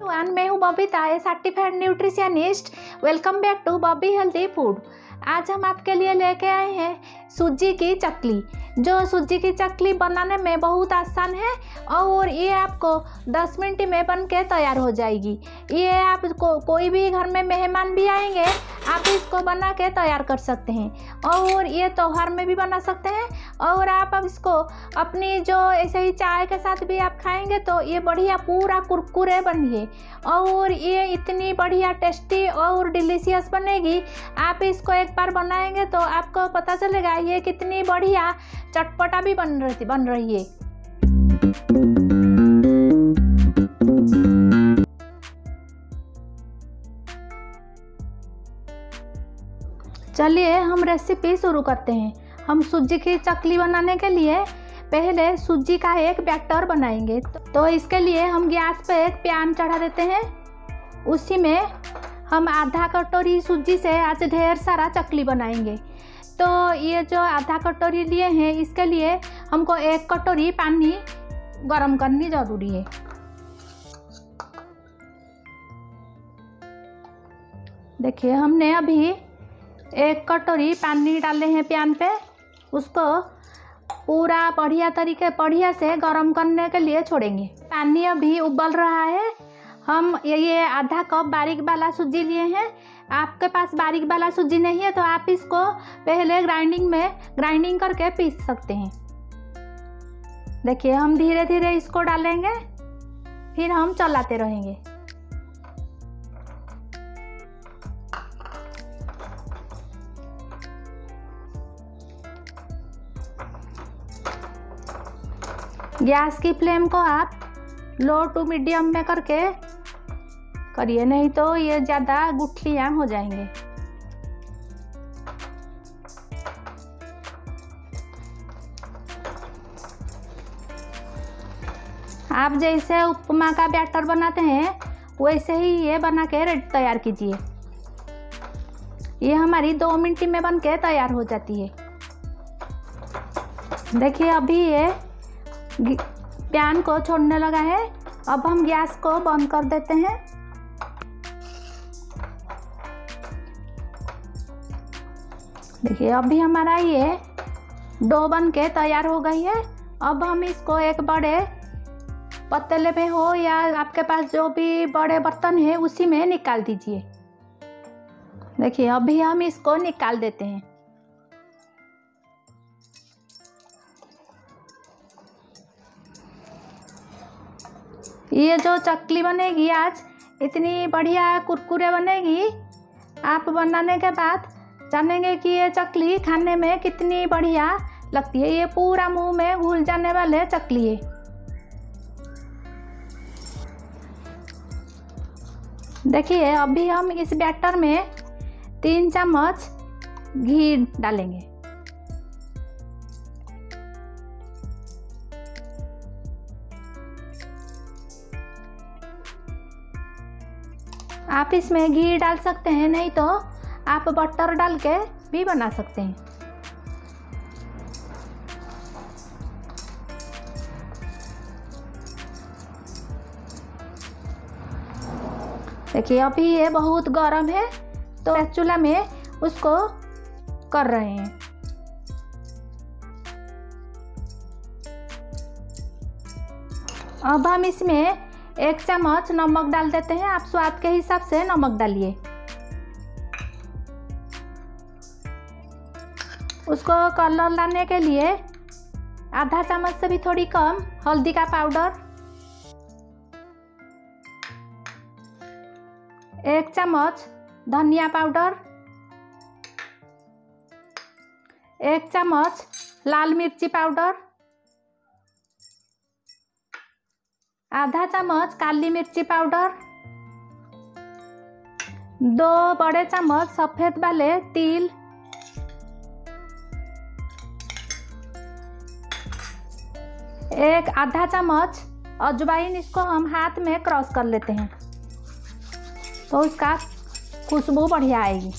One मैं हूँ Babita a certified nutritionist welcome back to Bobby healthy food आज हम आपके लिए लेके आए हैं सूजी की चकली। जो सूजी की चकली बनाने में बहुत आसान है और ये आपको 10 मिनट में बन के तैयार हो जाएगी। ये आप को, कोई भी घर में मेहमान भी आएँगे आप इसको बना के तैयार कर सकते हैं। और ये त्यौहार में भी बना सकते हैं और आप अब इसको अपनी जो ऐसे ही चाय के साथ भी आप खाएँगे तो ये बढ़िया पूरा कुरकुरे बनिए। और ये इतनी बढ़िया टेस्टी और डिलीशियस बनेगी। आप इसको एक बार बनाएँगे तो आपको पता चलेगा ये कितनी बढ़िया चटपटा भी बन रही बन रही है। चलिए हम रेसिपी शुरू करते हैं। हम सूजी की चकली बनाने के लिए पहले सूजी का एक बैटर बनाएँगे। तो इसके लिए हम गैस पर एक पैन चढ़ा देते हैं। उसी में हम आधा कटोरी सूजी से आज ढेर सारा चकली बनाएँगे। तो ये जो आधा कटोरी लिए हैं, इसके लिए हमको एक कटोरी पानी गर्म करनी ज़रूरी है। देखिए, हमने अभी एक कटोरी पानी डाले हैं पैन पे। उसको पूरा बढ़िया तरीके, बढ़िया से गर्म करने के लिए छोड़ेंगे। पानी अभी उबल रहा है। हम ये आधा कप बारीक वाला सूजी लिए हैं। आपके पास बारीक वाला सूजी नहीं है तो आप इसको पहले ग्राइंडिंग में ग्राइंडिंग करके पीस सकते हैं। देखिए, हम धीरे धीरे इसको डालेंगे, फिर हम चलाते रहेंगे। गैस की फ्लेम को आप लो टू मीडियम में करके करिए, नहीं तो ये ज़्यादा गुठलियाँ हो जाएँगे। आप जैसे उपमा का बैटर बनाते हैं, वैसे ही ये बना के रेड तैयार कीजिए। ये हमारी दो मिनट में बन के तैयार हो जाती है। देखिए, अभी ये पैन को छोड़ने लगा है। अब हम गैस को बंद कर देते हैं। देखिए, अभी हमारा ये डो बन के तैयार हो गई है। अब हम इसको एक बड़े पतीले में हो या आपके पास जो भी बड़े बर्तन है, उसी में निकाल दीजिए। देखिए, अभी हम इसको निकाल देते हैं। ये जो चकली बनेगी आज, इतनी बढ़िया कुरकुरे बनेगी, आप बनाने के बाद जानेंगे कि ये चकली खाने में कितनी बढ़िया लगती है। ये पूरा मुँह में घुल जाने वाले चकली है। देखिए, अभी हम इस बैटर में तीन चम्मच घी डालेंगे। आप इसमें घी डाल सकते हैं, नहीं तो आप बटर डाल के भी बना सकते हैं। देखिए, अभी ये बहुत गर्म है तो चूल्हा में उसको कर रहे हैं। अब हम इसमें एक चम्मच नमक डाल देते हैं। आप स्वाद के हिसाब से नमक डालिए। उसको कलर लाने के लिए आधा चम्मच से भी थोड़ी कम हल्दी का पाउडर एक चम्मच धनिया पाउडर एक चम्मच लाल मिर्ची पाउडर आधा चम्मच काली मिर्ची पाउडर दो बड़े चम्मच सफ़ेद वाले तिल एक आधा चम्मच अजवाइन इसको हम हाथ में क्रॉस कर लेते हैं। तो इसका खुशबू बढ़िया आएगी।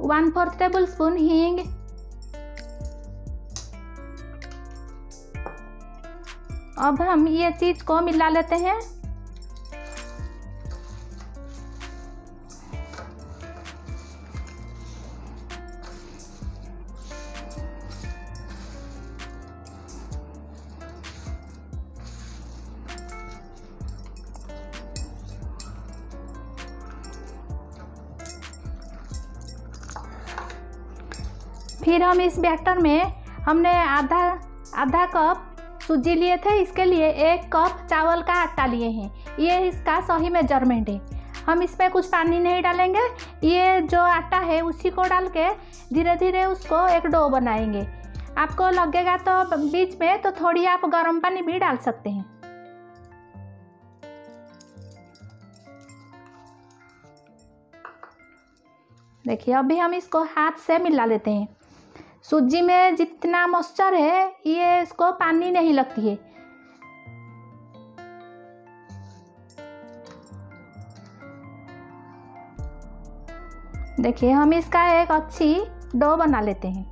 वन फोर्थ टेबल स्पून हींग। अब हम ये चीज़ को मिला लेते हैं। फिर हम इस बैटर में हमने आधा आधा कप सूजी लिए थे। इसके लिए एक कप चावल का आटा लिए हैं। ये इसका सही मेज़रमेंट है। हम इसमें कुछ पानी नहीं डालेंगे। ये जो आटा है, उसी को डाल के धीरे धीरे उसको एक डो बनाएँगे। आपको लगेगा तो बीच में तो थोड़ी आप गर्म पानी भी डाल सकते हैं। देखिए, अभी हम इसको हाथ से मिला लेते हैं। सूजी में जितना मॉइस्चर है, ये इसको पानी नहीं लगती है। देखिए, हम इसका एक अच्छी डो बना लेते हैं।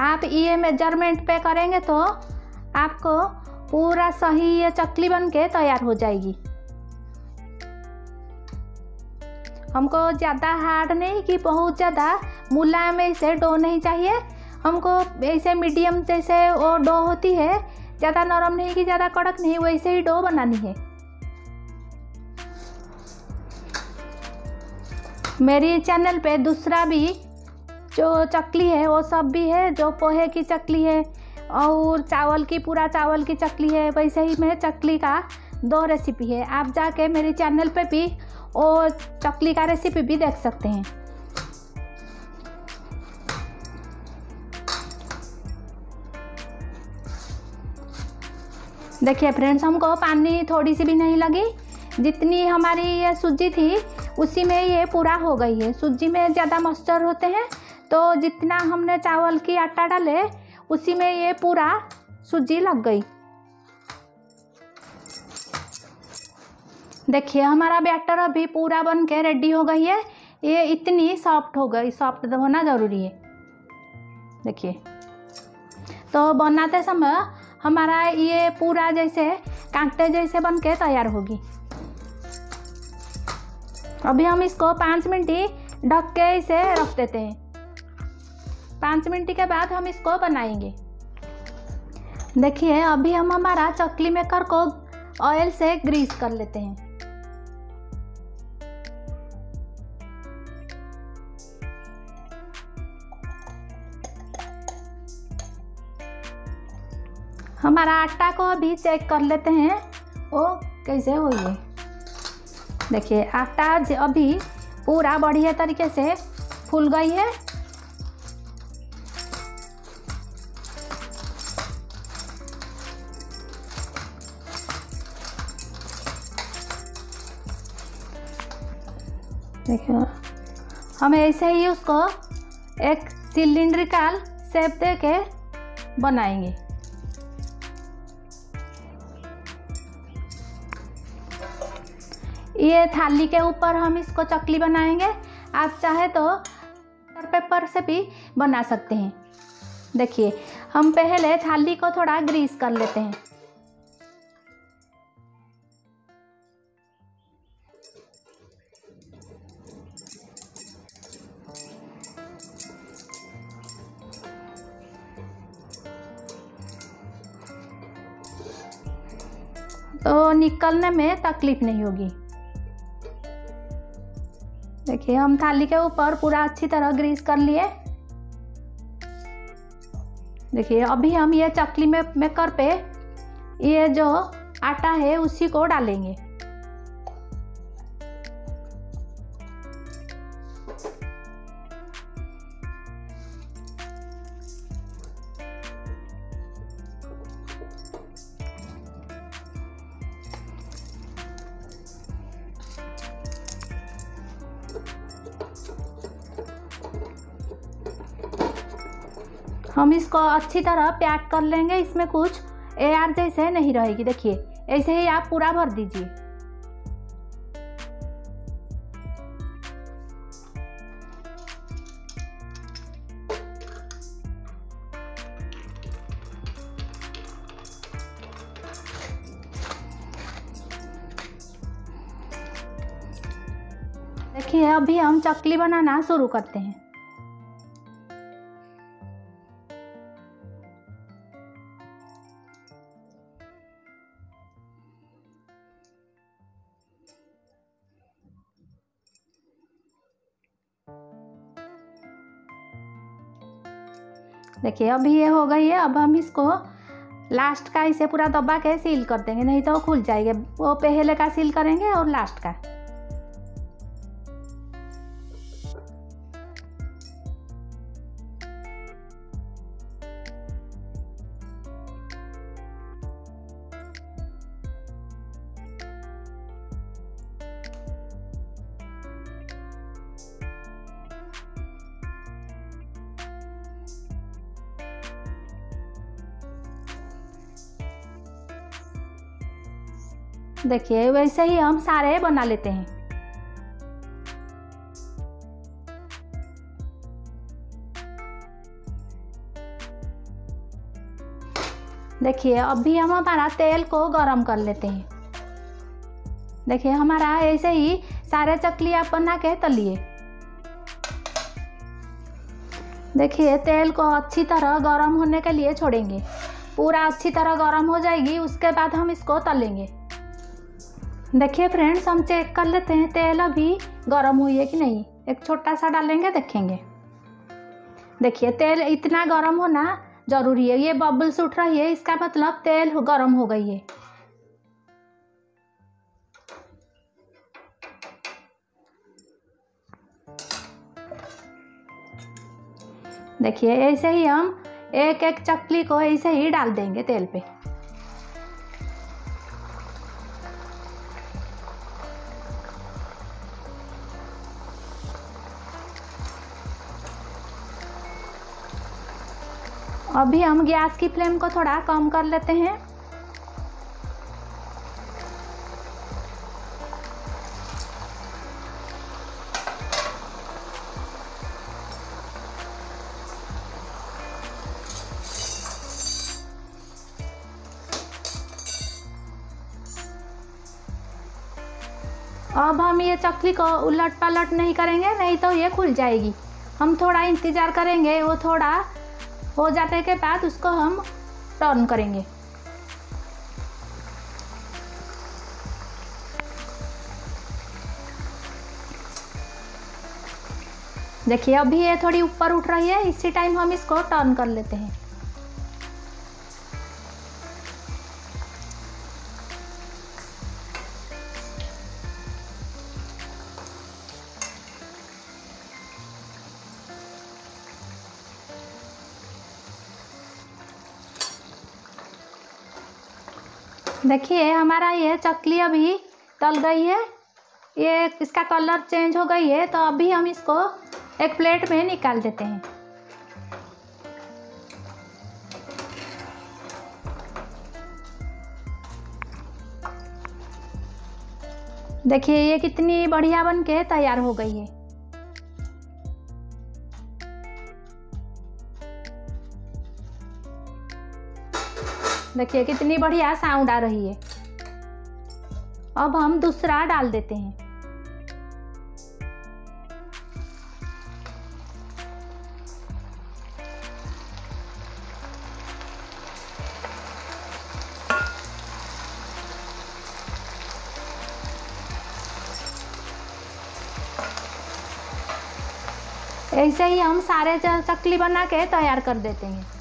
आप ये मेज़रमेंट पे करेंगे तो आपको पूरा सही ये चकली बन के तैयार हो जाएगी। हमको ज़्यादा हार्ड नहीं कि बहुत ज़्यादा। मुलायम ऐसे डो नहीं चाहिए। हमको ऐसे मीडियम जैसे वो डो होती है, ज़्यादा नरम नहीं कि ज़्यादा कड़क नहीं, वैसे ही डो बनानी है। मेरी चैनल पे दूसरा भी जो चकली है, वो सब भी है, जो पोहे की चकली है और चावल की, पूरा चावल की चकली है, वैसे ही मैं चकली का दो रेसिपी है। आप जाके मेरे चैनल पे भी और चकली का रेसिपी भी देख सकते हैं। देखिए फ्रेंड्स हमको पानी थोड़ी सी भी नहीं लगी। जितनी हमारी ये सूजी थी, उसी में ये पूरा हो गई है। सूजी में ज़्यादा मॉइस्चर होते हैं तो जितना हमने चावल की आटा डाले, उसी में ये पूरा सूजी लग गई। देखिए, हमारा बैटर अभी पूरा बन के रेडी हो गई है। ये इतनी सॉफ्ट हो गई सॉफ्ट होना ज़रूरी है। देखिए तो बनाते समय हमारा ये पूरा जैसे कांटे जैसे बन के तैयार होगी। अभी हम इसको पाँच मिनट ही ढक के इसे रख देते हैं। पाँच मिनट के बाद हम इसको बनाएँगे। देखिए, अभी हम हमारा चकली मेकर को ऑयल से ग्रीस कर लेते हैं। हमारा आटा को अभी चेक कर लेते हैं। वो कैसे हुई है देखिए, आटा अभी पूरा बढ़िया तरीके से फूल गई है। देखिए हम ऐसे ही उसको एक सिलिंड्रिकल शेप दे के बनाएँगे। ये थाली के ऊपर हम इसको चकली बनाएँगे। आप चाहे तो पेपर से भी बना सकते हैं। देखिए, हम पहले थाली को थोड़ा ग्रीस कर लेते हैं। तो निकलने में तकलीफ़ नहीं होगी। देखिए, हम थाली के ऊपर पूरा अच्छी तरह ग्रीस कर लिए। देखिए, अभी हम ये चकली में मेकर पे ये जो आटा है उसी को डालेंगे। अच्छी तरह पैक कर लेंगे, इसमें कुछ एयर जैसे नहीं रहेगी। देखिए, ऐसे ही आप पूरा भर दीजिए। देखिए, अभी हम चकली बनाना शुरू करते हैं। देखिए अभी ये हो गई है, अब हम इसको लास्ट का इसे पूरा दबा के सील कर देंगे, नहीं तो खुल जाएगा। वो पहले का सील करेंगे और लास्ट का। देखिए, वैसे ही हम सारे बना लेते हैं। देखिए, अभी हम हमारा तेल को गरम कर लेते हैं। देखिए, हमारा ऐसे ही सारे चकली आप बना के तलिए। देखिए, तेल को अच्छी तरह गरम होने के लिए छोड़ेंगे। पूरा अच्छी तरह गरम हो जाएगी, उसके बाद हम इसको तलेंगे। देखिए फ्रेंड्स हम चेक कर लेते हैं, तेल अभी गर्म हुई है कि नहीं? एक छोटा सा डालेंगे, देखेंगे। देखिए, तेल इतना गर्म होना ज़रूरी है। ये बबल्स उठ रही है, इसका मतलब तेल गर्म हो गई है। देखिए, ऐसे ही हम एक एक चकली को ऐसे ही डाल देंगे तेल पे। अभी हम गैस की फ्लेम को थोड़ा कम कर लेते हैं। अब हम ये चकली को उलट पलट नहीं करेंगे, नहीं तो ये खुल जाएगी। हम थोड़ा इंतज़ार करेंगे, वो थोड़ा हो जाते के बाद उसको हम टर्न करेंगे। देखिए, अभी ये थोड़ी ऊपर उठ रही है, इसी टाइम हम इसको टर्न कर लेते हैं। देखिए, हमारा ये चकली अभी तल गई है। ये इसका कलर चेंज हो गई है तो अभी हम इसको एक प्लेट में निकाल देते हैं। देखिए, ये कितनी बढ़िया बन के तैयार हो गई है। देखिए, कितनी बढ़िया साउंड आ रही है। अब हम दूसरा डाल देते हैं। ऐसे ही हम सारे चकली बना के तैयार कर देते हैं।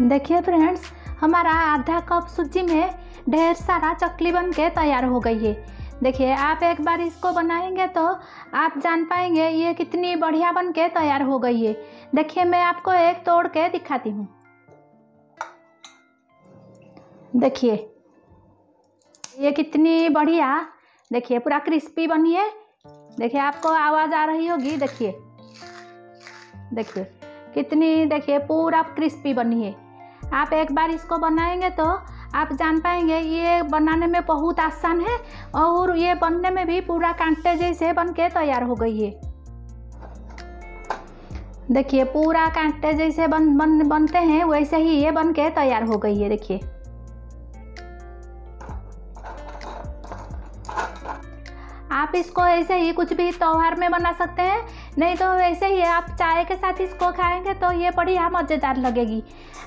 देखिए फ्रेंड्स हमारा आधा कप सूजी में ढेर सारा चकली बन के तैयार हो गई है। देखिए, आप एक बार इसको बनाएँगे तो आप जान पाएँगे ये कितनी बढ़िया बन के तैयार हो गई है। देखिए, मैं आपको एक तोड़ के दिखाती हूँ। देखिए, ये कितनी बढ़िया, देखिए, पूरा क्रिस्पी बनी है। देखिए, आपको आवाज़ आ रही होगी, देखिए। देखिए, कितनी, देखिए, पूरा क्रिस्पी बनी है। आप एक बार इसको बनाएँगे तो आप जान पाएँगे, ये बनाने में बहुत आसान है और ये बनने में भी पूरा कांटे जैसे बन के तैयार हो गई है। देखिए, पूरा कांटे जैसे बन बन, बनते हैं, वैसे ही ये बन के तैयार हो गई है, देखिए। आप इसको ऐसे ही कुछ भी त्यौहार में बना सकते हैं। नहीं तो वैसे ही आप चाय के साथ इसको खाएँगे तो ये बढ़िया मज़ेदार लगेगी।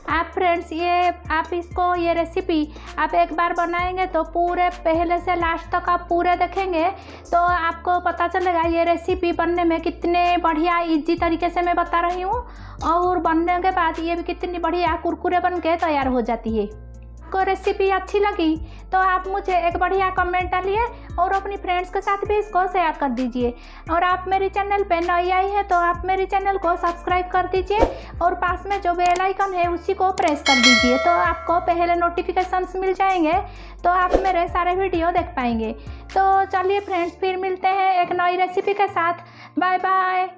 आप फ्रेंड्स ये, आप इसको, ये रेसिपी आप एक बार बनाएँगे तो पूरे, पहले से लास्ट तक आप पूरे देखेंगे तो आपको पता चलेगा ये रेसिपी बनने में कितने बढ़िया इजी तरीके से मैं बता रही हूँ और बनने के बाद ये भी कितनी बढ़िया कुरकुरे बन के तैयार हो जाती है। आपको रेसिपी अच्छी लगी तो आप मुझे एक बढ़िया कमेंट डालिए और अपनी फ्रेंड्स के साथ भी इसको शेयर कर दीजिए। और आप मेरे चैनल पे नई आई है तो आप मेरे चैनल को सब्सक्राइब कर दीजिए और पास में जो बेल आइकन है, उसी को प्रेस कर दीजिए तो आपको पहले नोटिफिकेशंस मिल जाएँगे तो आप मेरे सारे वीडियो देख पाएँगे। तो चलिए फ्रेंड्स फिर मिलते हैं एक नई रेसिपी के साथ। Bye bye